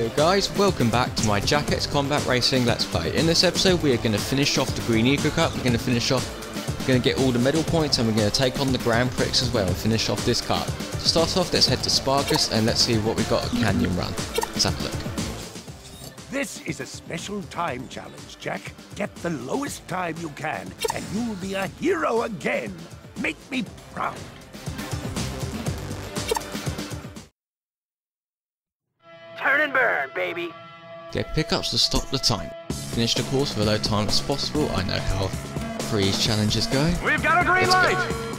Hello guys, welcome back to my X Combat Racing Let's Play. In this episode we are going to finish off the Green Eco Cup, we're going to finish off, we're going to get all the medal points and we're going to take on the Grand Prix as well and finish off this cup. To start off let's head to Spargus and let's see what we got at Canyon Run. Let's have a look. This is a special time challenge, Jak. Get the lowest time you can, and you'll be a hero again. Make me proud. Turn and burn, baby. Get pickups to stop the time. Finish the course with a low time as possible, I know how freeze challenges go. We've got a green Let's light. go.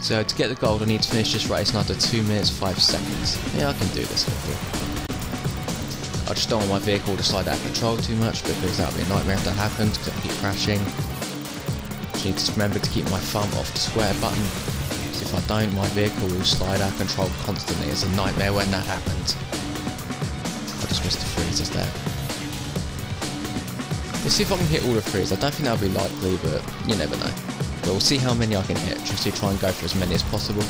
So to get the gold I need to finish this race in under 2 minutes 5 seconds. Yeah I can do this hopefully. I just don't want my vehicle to slide out of control too much because that would be a nightmare if that happens because I keep crashing. Just need to remember to keep my thumb off the square button because if I don't my vehicle will slide out of control constantly. It's a nightmare when that happens. Just the freezes there. Let's see if I can hit all the freezes. I don't think that'll be likely but you never know. But we'll see how many I can hit just to try and go for as many as possible.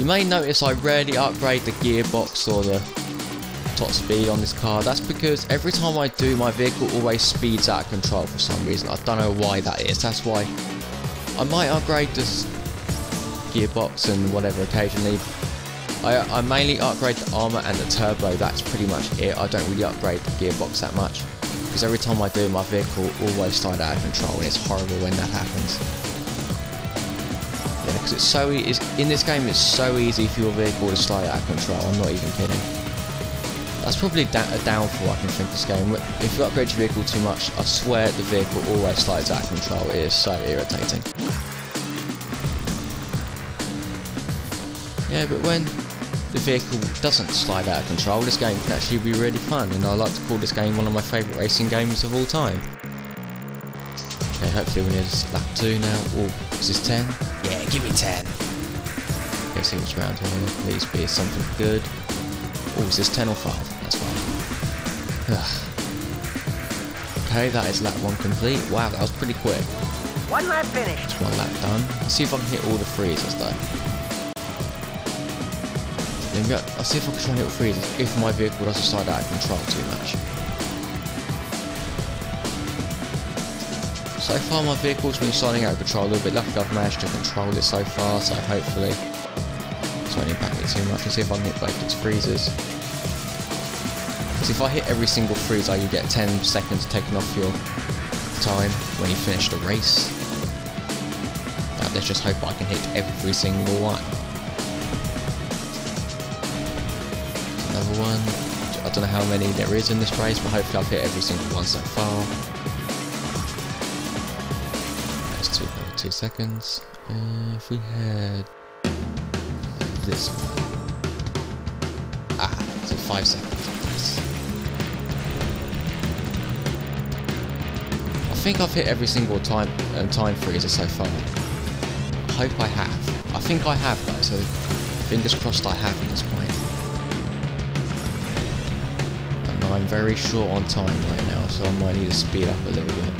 You may notice I rarely upgrade the gearbox or the top speed on this car. That's because every time I do, my vehicle always speeds out of control for some reason. I don't know why that is. That's why I might upgrade this gearbox and whatever occasionally. I, I mainly upgrade the armor and the turbo. That's pretty much it. I don't really upgrade the gearbox that much because every time I do, my vehicle always slides out of control, and it's horrible when that happens. Yeah, because it's so easy, in this game, it's so easy for your vehicle to slide out of control. I'm not even kidding. That's probably da a downfall I can think of this game. If you upgrade your vehicle too much, I swear the vehicle always slides out of control. It is so irritating. Yeah, but when the vehicle doesn't slide out of control, this game can actually be really fun, and I like to call this game one of my favourite racing games of all time. Okay, hopefully we're near lap 2 now. Oh, is this 10? Yeah, give me 10. Let's see what's around here. Please be something good. Oh, is this 10 or 5? That's fine. Okay, that is lap 1 complete. Wow, that was pretty quick. One lap finished. That's one lap done. Let's see if I can hit all the freezers though. Maybe I- I'll see if I can try and hit all freezers if my vehicle doesn't slide out of control too much. So far my vehicle's been sliding out of control a little bit. Luckily I've managed to control it so far, so hopefully it's won't impact it too much. Let's see if I can hit both its freezers. Because if I hit every single freezer you get 10 seconds taken off your time when you finish the race. Now, let's just hope I can hit every single one. Another one. I don't know how many there is in this race, but hopefully I've hit every single one so far. That's two, two seconds. Uh, if we had this one. Ah, so five seconds. Nice. I think I've hit every single time um, time freezer so far. I hope I have. I think I have though, so fingers crossed I have at this very short on time right now, so I might need to speed up a little bit.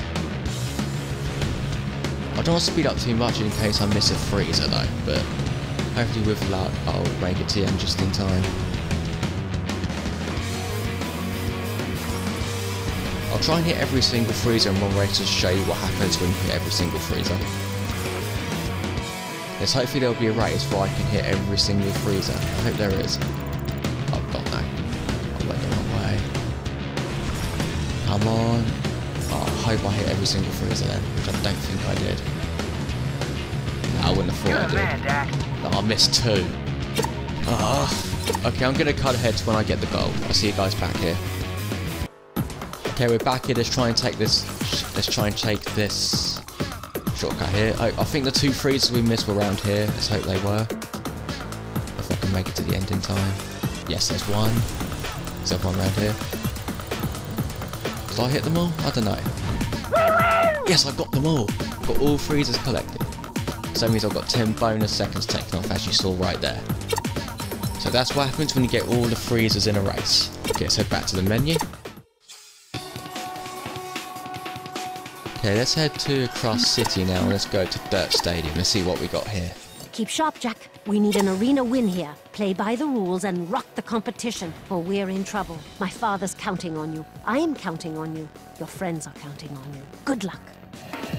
I don't want to speed up too much in case I miss a freezer though, but hopefully with luck I'll make it to the end just in time. I'll try and hit every single freezer in one race to show you what happens when you hit every single freezer. Yes, hopefully there'll be a race where I can hit every single freezer. I hope there is. Come on. Oh, I hope I hit every single freezer then, which I don't think I did. No, I wouldn't have thought I did. Oh, I missed two. Ah. Okay, I'm gonna cut ahead when I get the gold. I'll see you guys back here. Okay, we're back here. Let's try and take this. Let's try and take this shortcut here. I, I think the two freezes we missed were around here. Let's hope they were. If I can make it to the end in time. Yes, there's one. Is there one around here? Did I hit them all? I don't know. Yes, I got them all. Got all freezers collected. So that means I've got 10 bonus seconds taken off as you saw right there. So that's what happens when you get all the freezers in a race. Okay, let's head back to the menu. Okay, let's head to Kras City now let's go to Dirt Stadium and see what we got here. Keep sharp, Jak. We need an arena win here. Play by the rules and rock the competition, or we're in trouble. My father's counting on you. I'm counting on you. Your friends are counting on you. Good luck.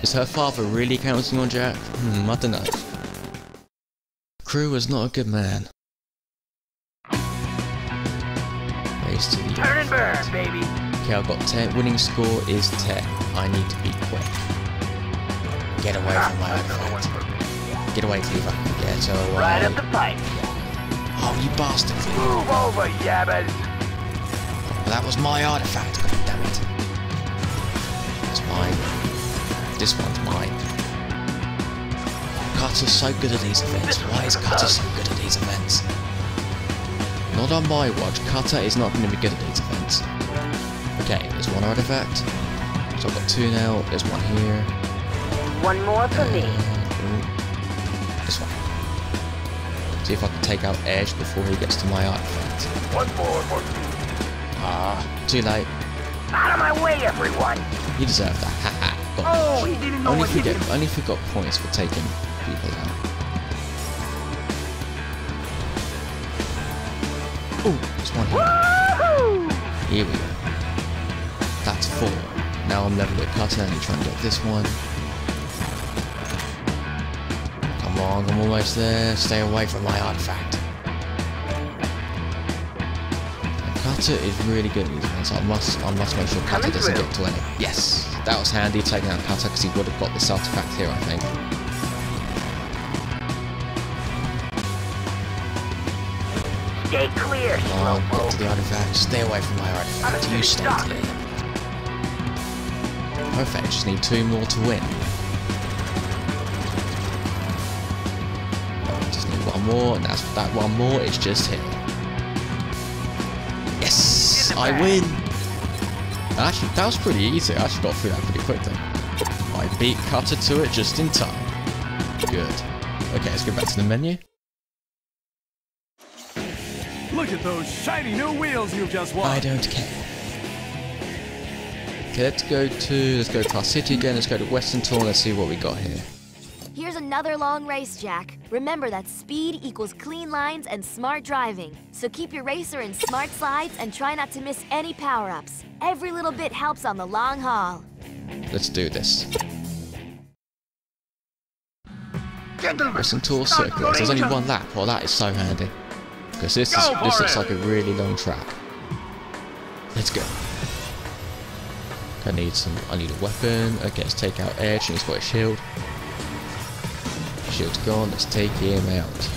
Is her father really counting on Jak? Hmm, I don't know. Krew was not a good man. Race to the Turn and burn, baby. Okay, I've got 10. Winning score is 10. I need to be quick. Get away from my artifact. Get away, Cleaver. Get away. Right up the pipe. Oh, you bastard, Move over, yabbas. That was my artifact. God damn it. That's mine. This one's mine. Cutter's so good at these events. Why is Cutter so good at these events? Not on my watch. Cutter is not going to be good at these events. Okay, there's one artifact. So I've got two now. There's one here. One more for me. And See if I can take out Edge before he gets to my artifact. One more for me. Ah, too late. Out of my way, everyone. You deserve that. Haha. Got Oh, he didn't know only what if you hit only if you got points for taking people out. Oh, there's one here. Here we go. That's four. Now I'm level with Cutter and trying to get this one. On, I'm almost there. Stay away from my artifact. Cutter is really good at these ones. I must, I must make sure Cutter doesn't get to any. Yes, that was handy taking out Cutter because he would have got this artifact here, I think. Stay clear, on, get to the artifact. Stay away from my artifact. You stay Stop. clear. Perfect. Just need two more to win. One more, and that's that one more is just here. Yes, I win. Actually, that was pretty easy. I actually got through that pretty quickly. I beat Cutter to it just in time. Good. Okay, let's go back to the menu. Look at those shiny new wheels you've just won. I don't care. Okay, let's go to let's go to our city again. Let's go to Western Tour. Let's see what we got here. Here's another long race, Jak. Remember that speed equals clean lines and smart driving. So keep your racer in smart slides and try not to miss any power-ups. Every little bit helps on the long haul. Let's do this. Gentlemen, Western Tour start circuit. There's only one lap. Well, that is so handy. Because this is this looks it. like a really long track. Let's go. I need some. I need a weapon. Okay, let's take out Edge. and He's got a shield. Shield's gone. Let's take him out.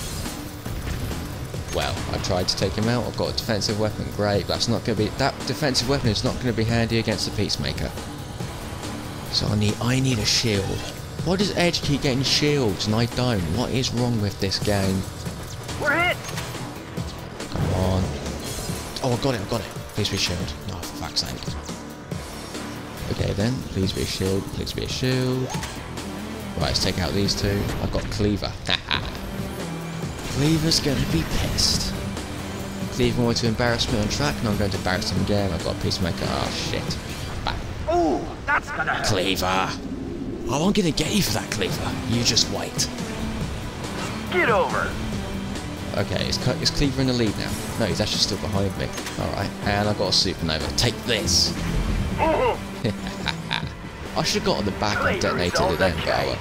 Well, I tried to take him out. I've got a defensive weapon. Great. That's not going to be. That defensive weapon is not going to be handy against the Peacemaker. So I need. I need a shield. Why does Edge keep getting shields and I don't? What is wrong with this game? We're hit. Come on. Oh, I got it, I got it. Please be a shield. No, for fuck's sake. Okay then, please be a shield, please be a shield. Right, let's take out these two. I've got Cleaver. Cleaver's gonna be pissed. Cleaver wanted to embarrass me on track, and I'm going to embarrass him again. I've got a Peacemaker. Oh shit. Bang. Ooh, that's gonna hurt. Cleaver! Oh, I'm gonna get you for that, Cleaver. You just wait. Get over. Okay, is, is Cleaver in the lead now? No, he's actually still behind me. Alright, and I've got a supernova. Take this! I should have got on the back and detonated it then, the but cake.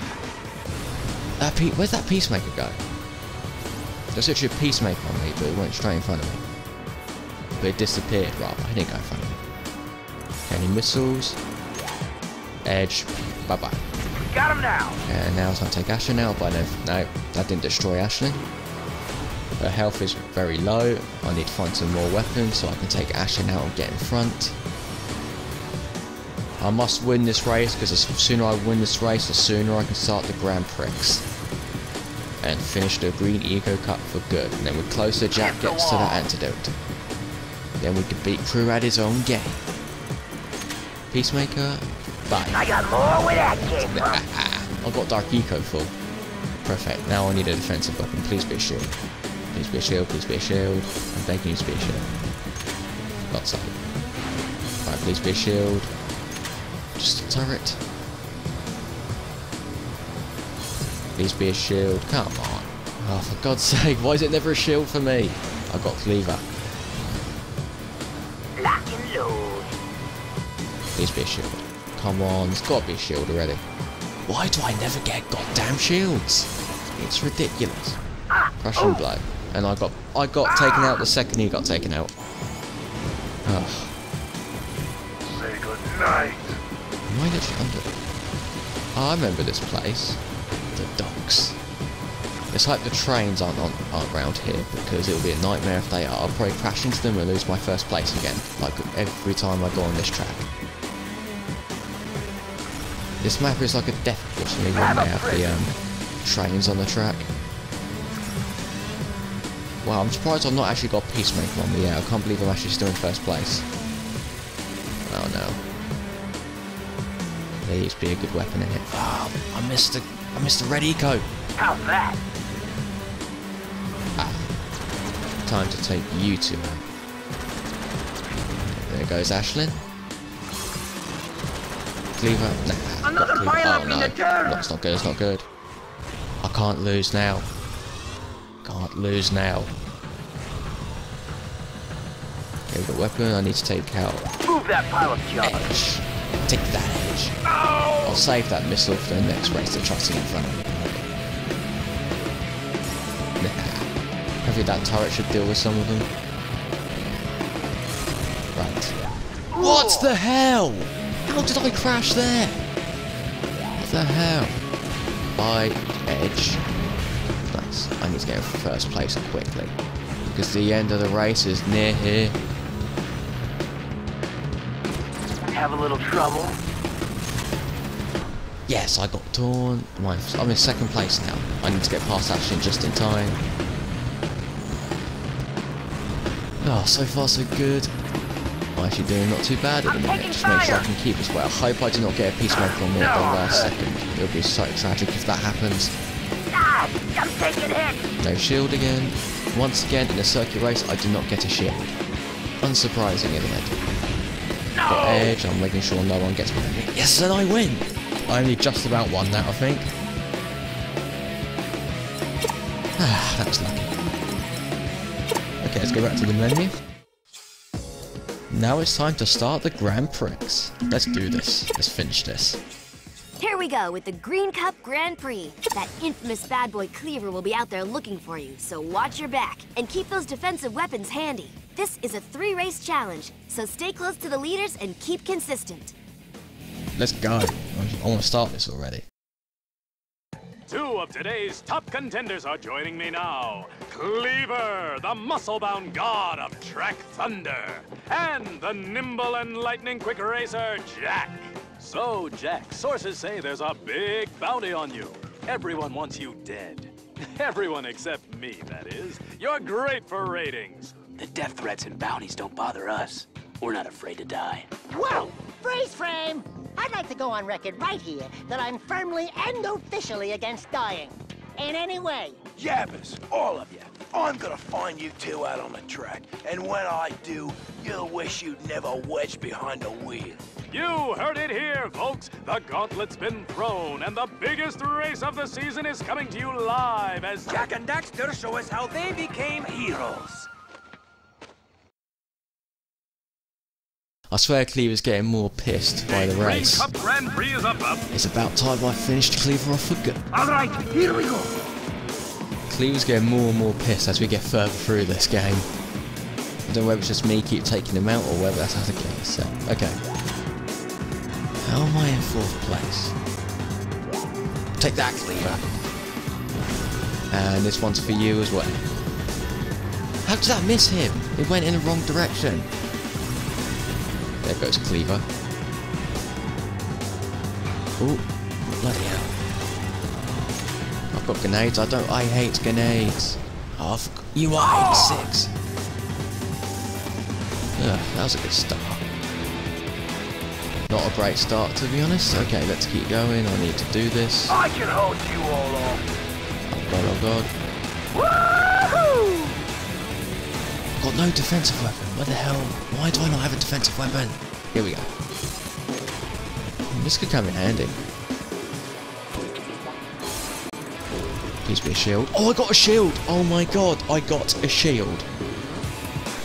That pe- Where's that Peacemaker go? There's actually a Peacemaker on me, but it went straight in front of me. But it disappeared, rather. I didn't go in front of me. Any missiles? Edge. Bye-bye. got him now. And now it's time to take Ashley now, but no, no, that didn't destroy Ashley. Her health is very low. I need to find some more weapons so I can take Ashley out and get in front. I must win this race because the sooner I win this race, the sooner I can start the Grand Prix. And finish the Green Eco Cup for good. And then we're closer Jak gets to that antidote. Then we can beat Krew at his own game. Peacemaker, bye. I got more where that came from. I've got Dark Eco full. Perfect. Now I need a defensive weapon. Please be a shield. Please be a shield. Please be a shield. I'm begging you to be a shield. God's sake. Right, please be a shield. Turret. Please be a shield. Come on. Oh, for God's sake, why is it never a shield for me? I got Cleaver. Lock and load. Please be a shield. Come on, it's got to be a shield already. Why do I never get goddamn shields? It's ridiculous. Crushing blow. And I got I got taken out the second he got taken out. Say goodnight. Am I literally under Oh, I remember this place. The docks. It's like the trains aren't, on, aren't around here because it'll be a nightmare if they are. I'll probably crash into them and lose my first place again, like every time I go on this track. This map is like a death wish to me when they have the um, trains on the track. Wow, I'm surprised I've not actually got Peacemaker on me yet. I can't believe I'm actually still in first place. Oh no. Please be a good weapon in it. Oh, I missed the I missed the red eco. How's that? Ah, time to take you two out. There goes Ashelin. Cleaver. Nah. Another Cleaver. pile Oh up in no. the dirt. No, it's not good, it's not good. I can't lose now. Can't lose now. Okay, we've got weapon, I need to take out Move that pile of junk. Take that edge. I'll save that missile for the next race that tries to get in front of me. Nah. Hopefully that turret should deal with some of them. Right. What the hell? How did I crash there? What the hell? By edge. Nice. I need to get first place quickly. Because the end of the race is near here. Have a little trouble. Yes, I got torn. I'm in second place now. I need to get past Ashley just in time. Oh, so far so good. I'm actually doing not too bad at the minute. Just make sure I can keep as well. I hope I do not get a peacemaker on me at the last second. It would be so tragic if that happens. I'm taking. No shield again. Once again, in a circuit race, I do not get a shield. Unsurprising, isn't it? Got edge, I'm making sure no one gets behind me. Yes, and I win! I only just about won that, I think. Ah, that was lucky. Okay, let's go back to the menu. Now it's time to start the Grand Prix. Let's do this. Let's finish this. Here we go with the Green Cup Grand Prix. That infamous bad boy Cleaver will be out there looking for you, so watch your back and keep those defensive weapons handy. This is a three race challenge, so stay close to the leaders and keep consistent. Let's go. I want to start this already. Two of today's top contenders are joining me now. Cleaver, the muscle-bound god of track thunder, and the nimble and lightning-quick racer, Jak. So, Jak, sources say there's a big bounty on you. Everyone wants you dead. Everyone except me, that is. You're great for ratings. The death threats and bounties don't bother us. We're not afraid to die. Whoa! Freeze frame! I'd like to go on record right here that I'm firmly and officially against dying. In any way. Yabbers, all of you. I'm gonna find you two out on the track, and when I do, you'll wish you'd never wedged behind a wheel. You heard it here, folks. The gauntlet's been thrown, and the biggest race of the season is coming to you live as Jak and Daxter show us how they became heroes. I swear Cleaver's getting more pissed by the race. Cup Grand Prix is up. up. It's about time I finished Cleaver off for good. All right, here we go. Cleaver's getting more and more pissed as we get further through this game. I don't know whether it's just me keep taking him out or whether that's how the game is set. Okay. How am I in fourth place? Take that, Cleaver. And this one's for you as well. How did that miss him? It went in the wrong direction. There goes Cleaver. Oh, bloody hell. I've got grenades. I don't. I hate grenades. Oh, you are 86. Yeah, that was a good start. Not a great start, to be honest. Okay, let's keep going. I need to do this. I can hold you all off. Oh god, oh god. Woohoo! Got no defensive weapon. What the hell? Why do I not have a defensive weapon? Here we go. This could come in handy. Please be a shield. Oh, I got a shield! Oh my god, I got a shield.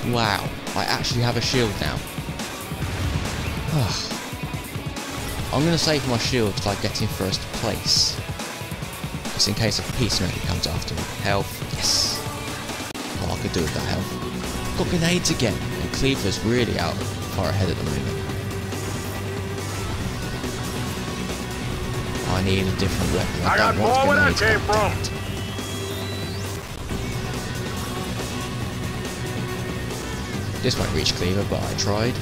Wow, I actually have a shield now. I'm going to save my shield till I get in first place. Just in case a peacemaker comes after me. Health, yes. Oh, I could do with that health. Got grenades again, and Cleaver's really out far ahead at the moment. Oh, I need a different weapon. I, I got more where that came from. This won't reach Cleaver, but I tried.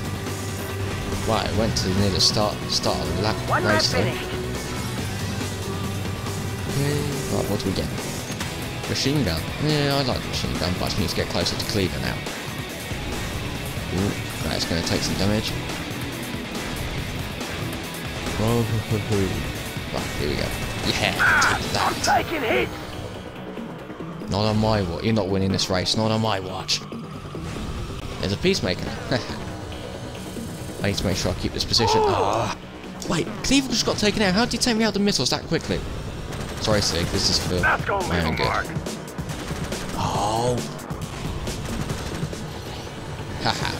Wow, I went to near the start start of the lap One race though. Okay, right, what do we get? Machine gun. Yeah, I like the machine gun, but I just need to get closer to Cleaver now. Ooh, that's going to take some damage. Oh, hoo, hoo, hoo. Right, here we go. Yeah, take I'm taking hits. Not on my watch. You're not winning this race. Not on my watch. There's a peacemaker. I need to make sure I keep this position. Ah. Wait, Cleaver just got taken out. How did you take me out the missiles that quickly? Sorry, Sig. This is for That's my own good. mark. Oh.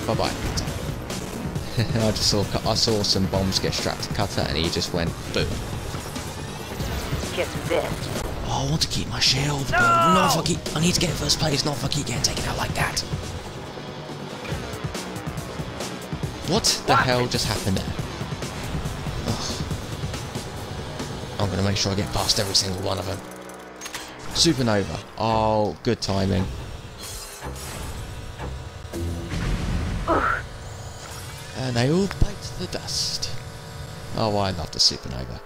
Bye bye. I just saw I saw some bombs get strapped to Cutter, and he just went boom. Get this. Oh, I want to keep my shield, but not if I keep. I need to get first place, not if I keep getting taken out like that. What the hell just happened there? Ugh. I'm gonna make sure I get past every single one of them. Supernova. Oh, good timing. And they all bite the dust. Oh, I love the supernova.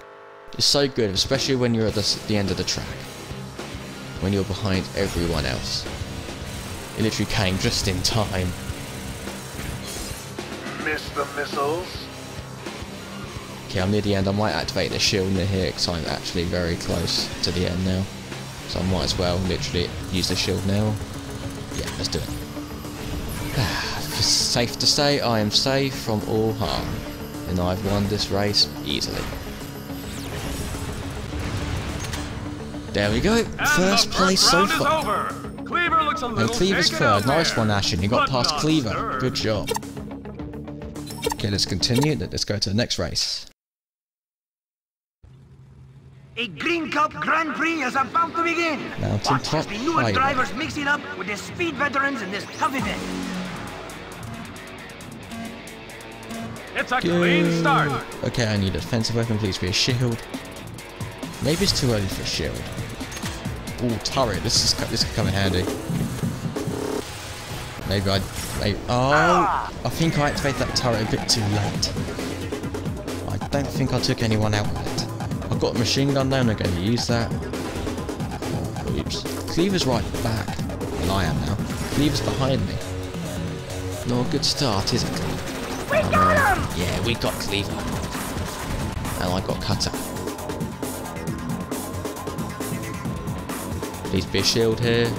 It's so good, especially when you're at the, the end of the track. When you're behind everyone else. It literally came just in time. Miss the missiles. Okay, I'm near the end. I might activate the shield near here because I'm actually very close to the end now. So I might as well literally use the shield now. Yeah, let's do it. It's safe to say I am safe from all harm. And I've won this race easily. There we go. First place so far. Cleaver looks a little And Cleaver's third. Nice one, Ashen. You got past Cleaver. disturbed. Good job. Okay, let's continue. Let's go to the next race. A Green Cup Grand Prix is about to begin. Mountain Watch as Top the newest Highway. drivers mix it up with the speed veterans in this tough event. It's a clean start. Okay, I need a defensive weapon. Please be a shield. Maybe it's too early for a shield. Ooh, turret. This is this could come in handy. Maybe I. Maybe, oh, I think I activated that turret a bit too late. I don't think I took anyone out with it. I've got a machine gun now, and I'm going to use that. Oh, oops. Cleaver's right back. Well, I am now. Cleaver's behind me. Not a good start, is it, Cleaver? We got him! Yeah, we got Cleaver. And I got Cutter. Please be a shield here.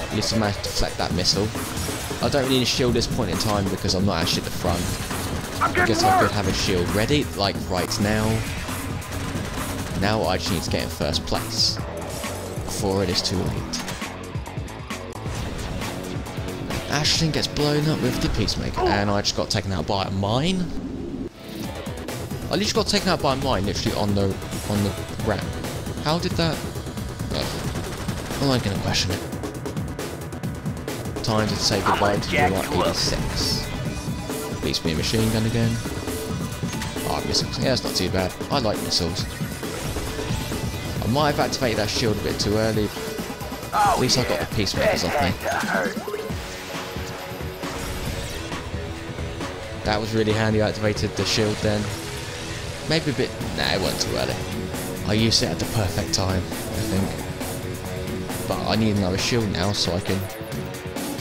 At least I managed to deflect that missile. I don't really need a shield at this point in time because I'm not actually at the front. I guess I could have a shield ready, like right now. Now I just need to get in first place. Before it is too late. Ashton gets blown up with the Peacemaker, and I just got taken out by a mine. I literally got taken out by a mine, literally on the on the ramp. How did that? Oh, I'm not gonna question it. Time to say goodbye to you up. 86. Beats me a machine gun again. Oh, missiles. Yeah, it's not too bad. I like missiles. I might have activated that shield a bit too early. Oh, At least I got the peacemakers off me. That was really handy. I activated the shield then. Maybe a bit. Nah, it wasn't too early. I used it at the perfect time, I think. But I need another shield now so I can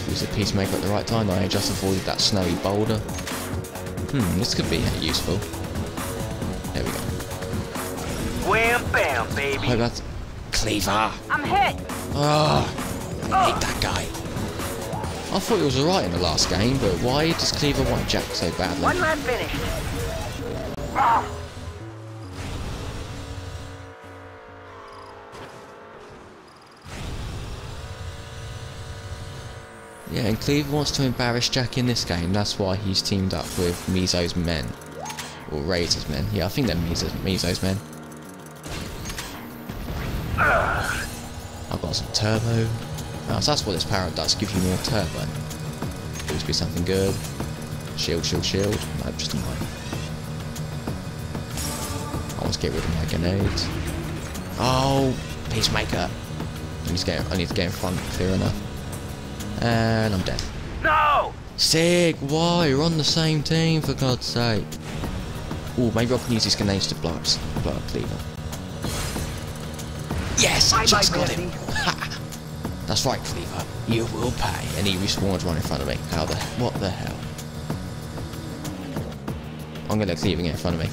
use the peacemaker at the right time. I just avoided that snowy boulder. Hmm, this could be useful. There we go. Wham bam, baby. Hope that's Cleaver. I'm hit. Ah, I hate that guy. I thought it was alright in the last game, but why does Cleaver want Jak so badly? One man finished. Yeah, and Cleaver wants to embarrass Jak in this game. That's why he's teamed up with Mizo's men. Or Razer's men. Yeah, I think they're Mizo's, Mizo's men. I've got some turbo. Oh, so that's what this power does. Gives you more turbo. Always be something good. Shield, shield, shield. No, just a mine. I want to get rid of my grenades. Oh, Peacemaker. I need to get, I need to get in front, clear enough. And I'm dead. No! Sig, why? You're on the same team, for God's sake. Oh, maybe I can use these grenades to blow up, blow up Cleaver. Yes, I just got him. Ha! That's right, Cleaver. You will pay. And he respawns right in front of me. How the? What the hell? I'm gonna let Cleaver get in front of me.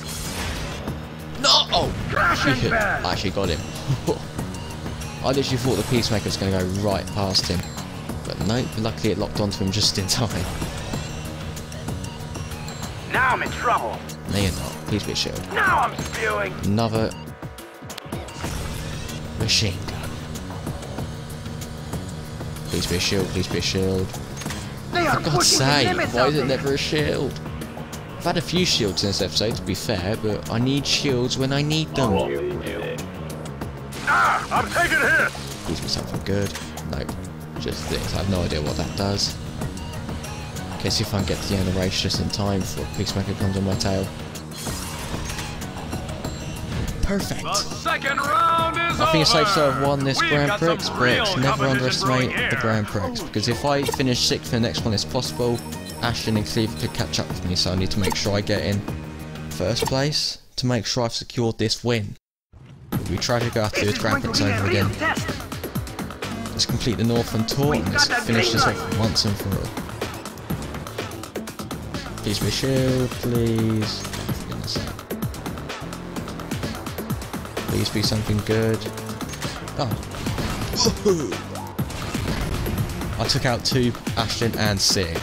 No! Oh! Shit. I actually got him. I literally thought the Peacemaker was gonna go right past him. But nope, luckily it locked onto him just in time. Now I'm in trouble. No, you're not. Please be a shield. Now I'm spewing. Another machine. Please be a shield, please be a shield. They are For God's pushing sake, why is it never a shield? I've had a few shields in this episode, to be fair, but I need shields when I need them. Ah, I'm taking hits. Please be something good. Nope. Just this. I have no idea what that does. Okay, see if I can get to the end of the race just in time before Peacemaker comes on my tail. Perfect. Second round I think it's safe to have won this We've Grand Prix, but never underestimate the. Grand Prix. Because if I finish sixth in the next one as possible, Ashton and Cleaver could catch up with me, so I need to make sure I get in first place to make sure I've secured this win. It would be tragic after this Grand Prix to over again. test. Let's complete the Northern Tour We and let's finish this off once and for all. Please be shield, please. Please be something good. Oh. I took out two, Ashton and Sig.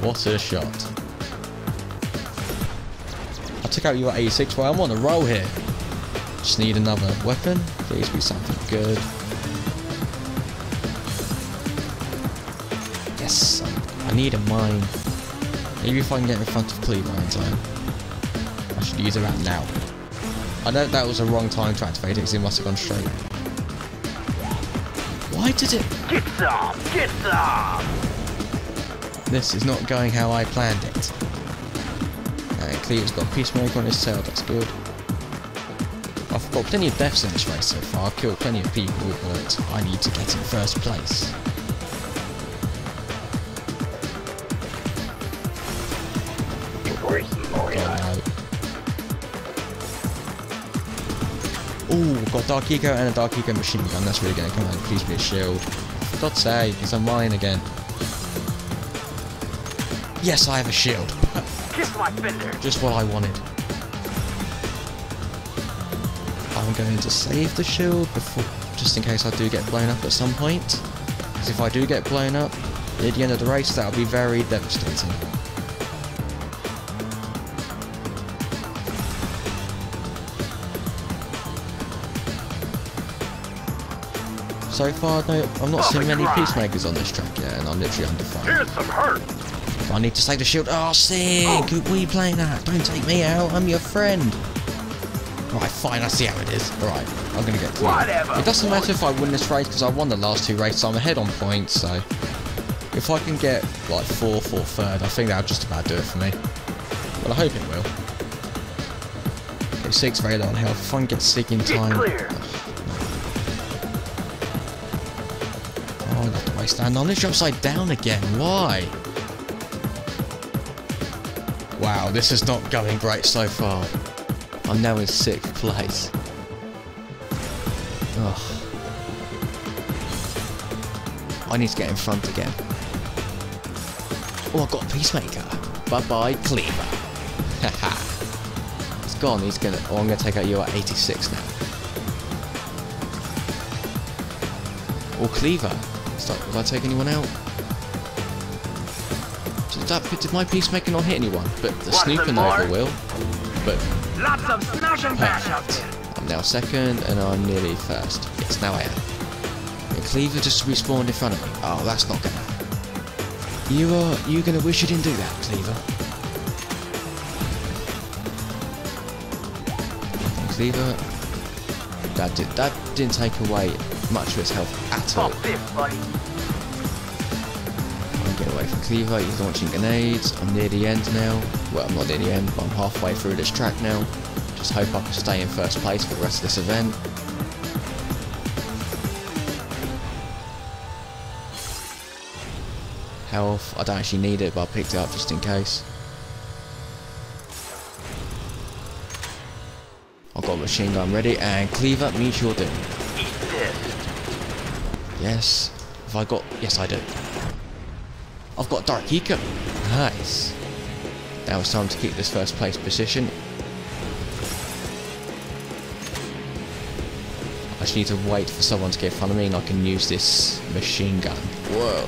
What a shot. I took out you at 86, well I'm on a roll here. Just need another weapon. Please be something good. Yes, I need a mine. Maybe if I can get in front of Cleaver in time. I should use it right now. I know that was the wrong time to activate it because it must have gone straight. Why did it? Get some. Get some. This is not going how I planned it. Uh, Cleaver's got Peacemaker on his tail, that's good. I've got plenty of deaths in this race so far, I've killed plenty of people, but I need to get in first place. God, no. Ooh, got Dark Eco and a Dark Eco machine gun, that's really gonna come out, please be a shield. For God's sake, it's on mine again. Yes, I have a shield. Kiss my fender. Just what I wanted. I'm going to save the shield before, just in case I do get blown up at some point. Because if I do get blown up at the end of the race, that will be very devastating. So far, no, I've not seen many peacemakers on this track yet, and I'm literally under fire. Here's some hurt. I need to save the shield. Oh, Sig! Oh. What are you playing at? Don't take me out. I'm your friend. Right, fine. I see how it is. Right, I'm gonna get through. Whatever. It doesn't matter if I win this race because I won the last two races. I'm ahead on points, so if I can get like fourth or third, I think that'll just about do it for me. Well, I hope it will. Okay, Sig's very low on health. If I can get Sig in time. Oh, I stand on. Literally upside down again. Why? Wow, this is not going great so far. I'm now in sixth place. Ugh. I need to get in front again. Oh, I've got a Peacemaker. Bye-bye, Cleaver. Haha. it's gone. He's gonna... Oh, I'm gonna take out you at 86 now. Or Cleaver. Stop. Did I take anyone out? Did, that, did my Peacemaker not hit anyone? But the Supernova will. But Lots of smash and bash out there. I'm now second and I'm nearly first. Yes, now I am. And Cleaver just respawned in front of me. Oh, that's not gonna happen. You are you gonna wish you didn't do that, Cleaver. Cleaver. That did that didn't take away much of his health at all. I'm getting away from Cleaver, he's launching grenades. I'm near the end now. Well, I'm not near the end, but I'm halfway through this track now. Just hope I can stay in first place for the rest of this event. Health, I don't actually need it, but I picked it up just in case. I've got a machine gun ready, and Cleaver means you're doing. Eat this. Yes. Have I got... Yes, I do. I've got Dark Eco. Nice. Now it's time to keep this first place position. I just need to wait for someone to get in front of me and I can use this machine gun. Whoa.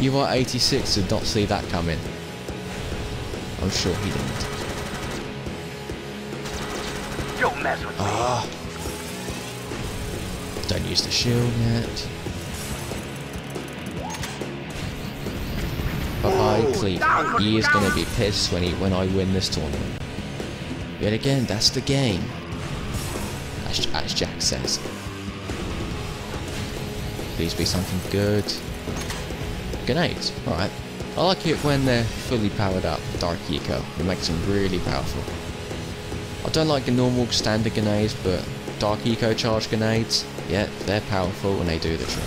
UR-86 did not see that coming. I'm sure he didn't. Don't mess with me. Ah. Don't use the shield yet. Bye bye, Cleve. He is gonna be pissed when he when I win this tournament. Yet again, that's the game. As, as Jak says. Please be something good. Grenades, alright. I like it when they're fully powered up, Dark Eco. It makes them really powerful. I don't like the normal standard grenades, but Dark Eco charge grenades, yeah, they're powerful and they do the trick.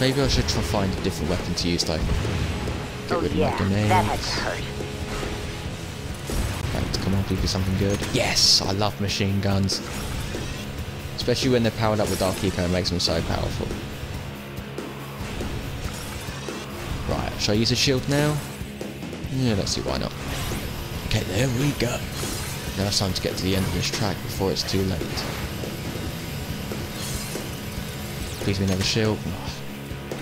Maybe I should try find a different weapon to use though. Get Oh rid of yeah, my grenades. that to hurt. Right, come on, please be something good. Yes, I love machine guns. Especially when they're powered up with Dark Eco, it makes them so powerful. Right, shall I use a shield now? Yeah, let's see why not. Okay, there we go. Now it's time to get to the end of this track before it's too late. Please be another shield.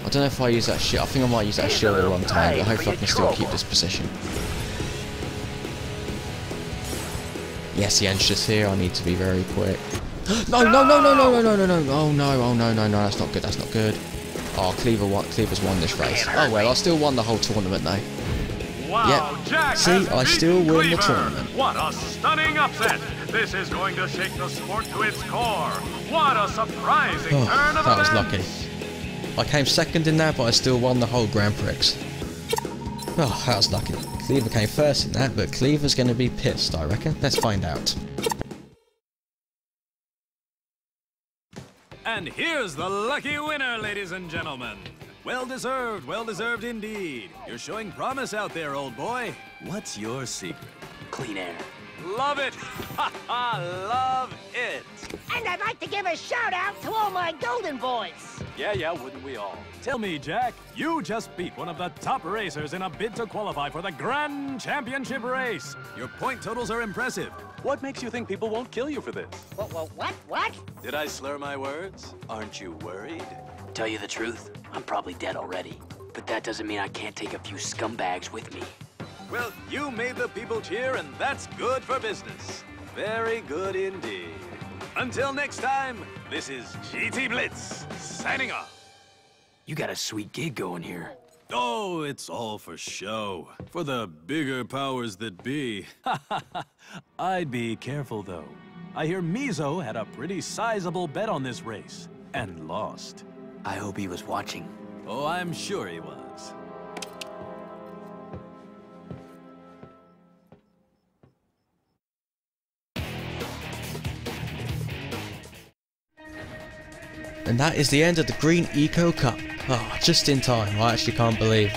I don't know if I use that shield. I think I might use that shield at the wrong time, but hopefully I can still keep this position. Yes, the just here. I need to be very quick. no, no, no, no, no, no, no, no, no. Oh no, oh no, no, no. That's not good. That's not good. Oh, Cleaver won. Cleaver's won this race. Oh well, I still won the whole tournament though. Wow, Yep. Jak See, I still win the tournament. What a stunning upset! This is going to shake the sport to its core. What a surprising Oh, turn of that was lucky. I came second in that, but I still won the whole Grand Prix. Oh, that was lucky. Cleaver came first in that, but Cleaver's going to be pissed, I reckon. Let's find out. And here's the lucky winner, ladies and gentlemen. Well deserved, well deserved indeed. You're showing promise out there, old boy. What's your secret? Clean air. Love it! Ha ha! Love it! And I'd like to give a shout out to all my golden boys. Yeah, yeah, wouldn't we all? Tell me, Jak, you just beat one of the top racers in a bid to qualify for the Grand Championship race. Your point totals are impressive. What makes you think people won't kill you for this? What, what, what, what? Did I slur my words? Aren't you worried? Tell you the truth, I'm probably dead already. But that doesn't mean I can't take a few scumbags with me. Well, you made the people cheer, and that's good for business. Very good indeed. Until next time, this is GT Blitz, signing off. You got a sweet gig going here. Oh, it's all for show. For the bigger powers that be. I'd be careful, though. I hear Mizo had a pretty sizable bet on this race, and lost. I hope he was watching. Oh, I'm sure he was. And that is the end of the Green Eco Cup. Oh, just in time. I actually can't believe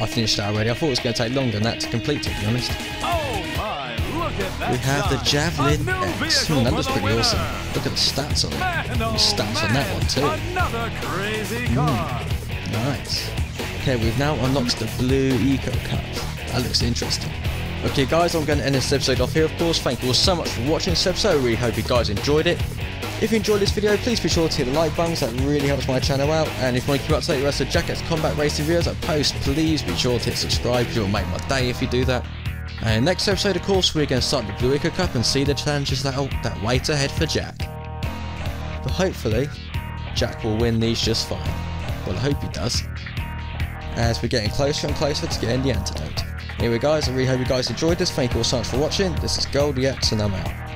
I finished that already. I thought it was going to take longer than that to complete, to be honest. Oh We have the. Javelin X. Hmm, that looks pretty awesome. Look at the stats on it. The stats on that one too. Another crazy car. Nice. Okay, we've now unlocked the blue Eco Cup. That looks interesting. Okay guys, I'm going to end this episode off here of course. Thank you all so much for watching this episode. I really hope you guys enjoyed it. If you enjoyed this video, please be sure to hit the like buttons. That really helps my channel out. And if you want to keep up to date with the rest of Jak X combat racing videos I post, please be sure to hit subscribe. You'll make my day if you do that. And next episode, of course, we're going to start the Blue Eco Cup and see the challenges that, that wait ahead for Jak. But hopefully, Jak will win these just fine. Well, I hope he does. As we're getting closer and closer to getting the antidote. Anyway guys, I really hope you guys enjoyed this. Thank you all so much for watching. This is Goldie X and I'm out.